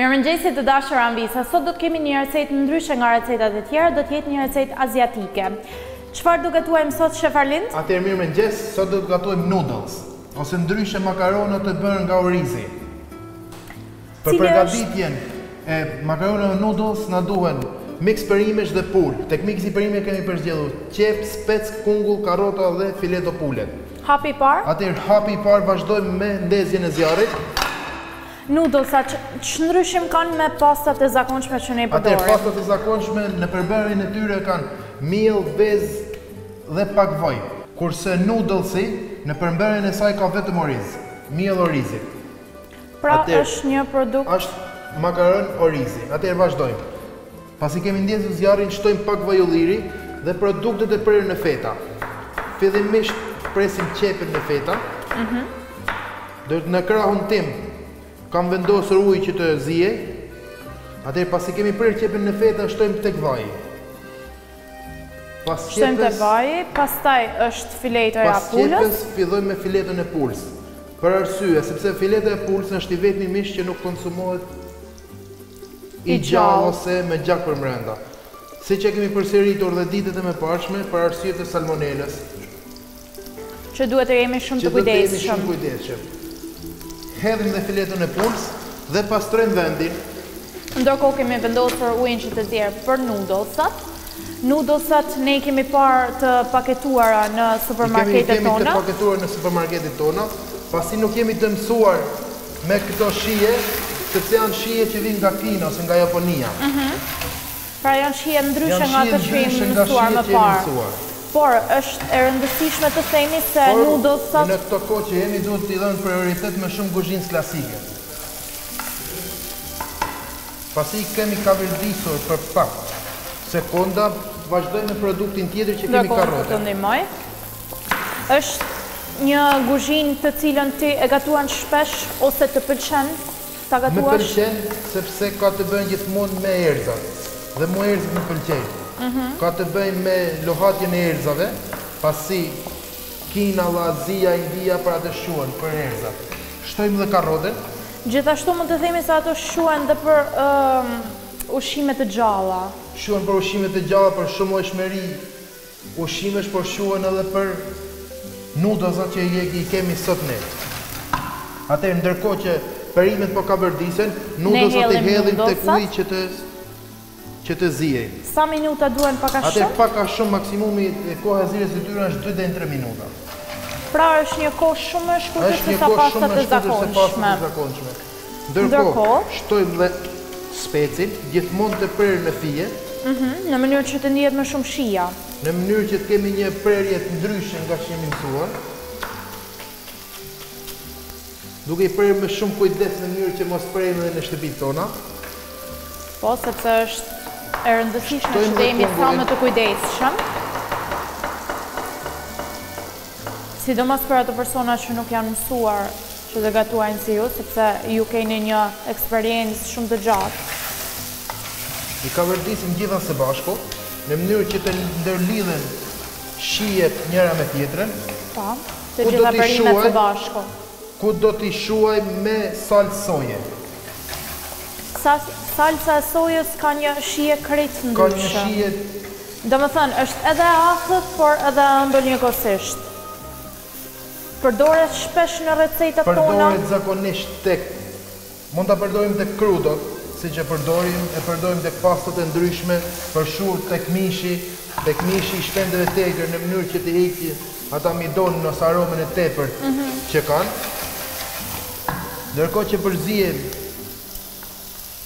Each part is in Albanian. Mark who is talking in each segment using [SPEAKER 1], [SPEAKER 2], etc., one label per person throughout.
[SPEAKER 1] Mirëmëngjesi të dashur Ambisa, sot do të kemi një recetë ndryshe nga recetat e tjera, do të jetë një recetë aziatike. Çfarë do gatuajmë sot, Shef Arlind?
[SPEAKER 2] Atëherë mirëmëngjes, sot do të gatuajmë noodles ose ndryshe makarona të bërë nga orizi. Për përgatitjen e makaronave noodles na duhen miks perimesh dhe pulë. Tek miksi i perimeve kemi përzgjedhur qepë, spec, kungull, karrota dhe fileto pule.
[SPEAKER 1] Hapi i parë.
[SPEAKER 2] Atëherë hapi i parë vazhdojmë me ndezjen e zjarrit.
[SPEAKER 1] Noodlesat ç'ndryshim kanë me pastat e zakonshme që ne i përdorim?
[SPEAKER 2] Atëherë pastat e zakonshme në përbërjen e tyre kanë miell, vezë dhe pak vaj. Kurse noodlesi në përbërjen e saj ka vetëm oriz, miell orizi.
[SPEAKER 1] Pra është një produkt
[SPEAKER 2] Është makaron orizi. Atëherë vazhdojmë. Pasi kemi ndezur zjarrin, shtojmë pak vaj ulliri dhe produktet e prerë në feta. Fillimisht presim qepën në feta. Mhm. Ndërkohë në krahun tim kam vendosur ujë që të ziej. Atëherë pasi kemi prerë qepën në feta, shtojmë tek vaji. Pas
[SPEAKER 1] qepes, pastaj është fileta
[SPEAKER 2] e
[SPEAKER 1] pulës.
[SPEAKER 2] Pas qepes fillojmë me filetën e pulës. Për arsye, sepse fileta e pulës është i vetmi mish që nuk konsumohet i gjallë ose me gjak përbrenda. Siç e kemi përsëritur dhe ditët e mëparshme, për arsye të salmonelës,
[SPEAKER 1] Që duhet të jemi shumë të kujdesshëm.
[SPEAKER 2] Hedhim dhe filetën e pulës dhe pastrojmë vendin.
[SPEAKER 1] Ndërkohë kemi vendosur ujin që të ziejë për nudëllsat. Nudëllsat ne i kemi parë të paketuara në
[SPEAKER 2] supermarketet tona.
[SPEAKER 1] I
[SPEAKER 2] kemi të paketuara në supermarketet tona, pasi nuk jemi të mësuar me këto shije, sepse janë shije që vijnë nga Kina ose nga Japonia.
[SPEAKER 1] Pra janë shije ndryshe nga ato që jemi mësuar më parë. Por, është e rëndësishme të themi se
[SPEAKER 2] noodles
[SPEAKER 1] sot...
[SPEAKER 2] Por, në këto kohë që jemi duhet t'i japim prioritet më shumë kuzhinës klasike. Pasi i kemi kavërdisur për pak sekonda, vazhdojmë me produktin tjetër që kemi
[SPEAKER 1] karotë. Dakord,
[SPEAKER 2] do të
[SPEAKER 1] ndihmoj. Është një kuzhinë të cilën ti e gatuan shpesh ose të pëlqen? Ta gatuash?
[SPEAKER 2] Më pëlqen sepse ka të bëjë gjithmonë me erëzat dhe mua erëzat më pëlqejnë. Ka të bëjë me luhatjen e erëzave, pasi Kina dhe Azia, India për ato shquhen, për erëzat. Shtojmë dhe karrotën.
[SPEAKER 1] Gjithashtu mund të themi se ato shquhen dhe për ushqime të gjalla.
[SPEAKER 2] Shquhen për ushqime të gjalla, për shumëllojshmëri. Ushqimesh po shquhen edhe për nudëzat që i kemi sot ne. Atëherë ndërkohë që perimet po kavërdisen, nudëzat i
[SPEAKER 1] hedhim
[SPEAKER 2] tek uji që të ziejnë.
[SPEAKER 1] Sa minuta duhen pak a shumë?
[SPEAKER 2] Atëherë pak a shumë maksimumi koha e zierjes së tyre është dy deri në tre minuta.
[SPEAKER 1] Pra është një kohë shumë më e shkurtër se sa pastat
[SPEAKER 2] e
[SPEAKER 1] zakonshme.
[SPEAKER 2] Ndërkohë, shtojmë dhe specin, gjithmonë të prerë në fije.
[SPEAKER 1] Në mënyrë që të ndihet më shumë shija.
[SPEAKER 2] Në mënyrë që të kemi një prerje të ndryshme nga ç'jemi mësuar. Duke i prerë me shumë kujdes në mënyrë që mos prejmë edhe në shtëpitë tona.
[SPEAKER 1] Po, sepse është e rëndësishme që të jemi sa më të kujdesshëm. Sidomos për ato persona që nuk janë mësuar që të gatuajnë si ju, sepse ju keni një eksperiencë shumë të gjatë.
[SPEAKER 2] I kavërdisim të gjitha së bashku, në mënyrë që të ndërlidhen shijet njëra me tjetrën.
[SPEAKER 1] Po, të gjitha perimet së bashku.
[SPEAKER 2] Ku do t'i shuaj me salcë soje?
[SPEAKER 1] Salca e sojës ka një shije krejt ndryshe.
[SPEAKER 2] Ka një shije...
[SPEAKER 1] Domethënë, është edhe e athët, por edhe e ëmbël njëkohësisht. Përdoret shpesh në recetat tona.
[SPEAKER 2] Përdoret zakonisht tek Mund ta përdorim tek krudot, siç e përdorim, e përdorim tek pastat e ndryshme, për shembull, tek mishi, tek mishi i shpendëve të egër në mënyrë që t'i heqë atë amidonin ose aromën e tepërt që kanë. Ndërkohë që përziejmë.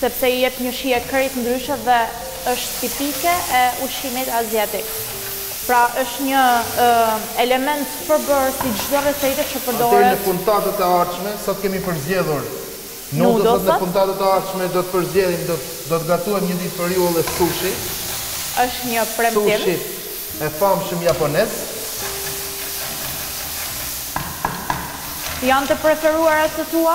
[SPEAKER 1] sepse i jep një shije krejt ndryshe dhe është tipike e ushqimit aziatik. Pra është një element përbërës i çdo recete që përdoret.
[SPEAKER 2] Atëherë në puntatet e ardhshme, sot kemi përzgjedhur nudëzat, në puntatet e ardhshme do të përzgjedhim, do të do të gatojmë një ditë për ju edhe sushi.
[SPEAKER 1] Është një premtim.
[SPEAKER 2] Sushi e famshëm japonez.
[SPEAKER 1] Janë të preferuarat e tua?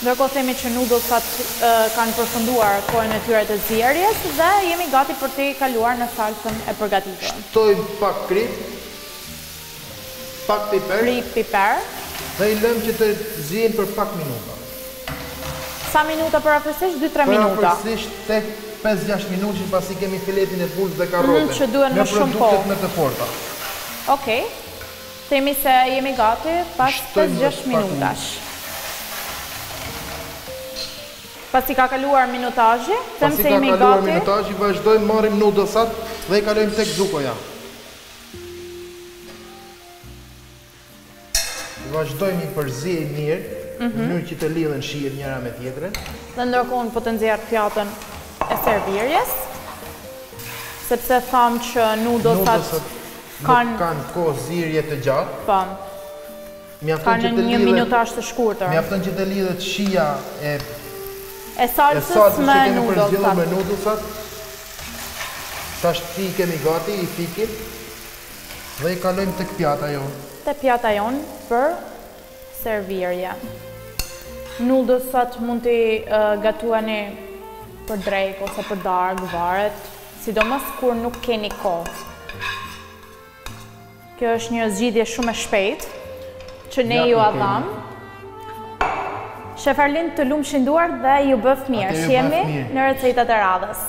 [SPEAKER 1] Ndërkohë themi që noodlesat kanë përfunduar kohën e tyre të zierjes dhe jemi gati për t'i kaluar në salcën e përgatitur.
[SPEAKER 2] Shtojmë pak kripë, pak piper.
[SPEAKER 1] Kripë, piper.
[SPEAKER 2] Dhe i lëmë që të ziejnë për pak minuta.
[SPEAKER 1] Sa minuta përafërsisht? Dy, tre minuta.
[SPEAKER 2] Përafërsisht tek pesë, gjashtë minuta pasi kemi fileton e pulës dhe karrotën,
[SPEAKER 1] dy
[SPEAKER 2] produktet më të forta.
[SPEAKER 1] Okej. Themi se jemi gati pas pesë
[SPEAKER 2] gjashtë
[SPEAKER 1] minutash. Pasi ka kaluar minutazhi, them se jemi gati.
[SPEAKER 2] Pasi ka kaluar minutazhi, vazhdojmë marrim noodlesat dhe i kalojmë tek suguja. Vazhdojmë i përziejmë mirë, në mënyrë që të lidhen shijet njëra me tjetrën.
[SPEAKER 1] Dhe ndërkohë unë po të nxjerr pjatën e servirjes, sepse thamë që noodlesat
[SPEAKER 2] nuk kanë kohë zierje të gjatë.
[SPEAKER 1] Po.
[SPEAKER 2] Mjafton që të lidhet.
[SPEAKER 1] Kanë një minutazh të shkurtër.
[SPEAKER 2] Mjafton që të lidhet shija e
[SPEAKER 1] e
[SPEAKER 2] salcës
[SPEAKER 1] me noodlesat.
[SPEAKER 2] Me noodlesat. Tashti i kemi gati, i fikim. Dhe i kalojmë tek pjata jonë.
[SPEAKER 1] Te pjata jonë për servirje. Noodlesat mund t'i gatuani për drekë ose për darkë, varet. Sidomos kur nuk keni kohë. Kjo është një zgjidhje shumë e shpejtë që ne
[SPEAKER 2] jua
[SPEAKER 1] dhamë. Shef Arlind të lumshin duart dhe ju bëftë mirë,
[SPEAKER 2] shihemi
[SPEAKER 1] në recetat e radhës.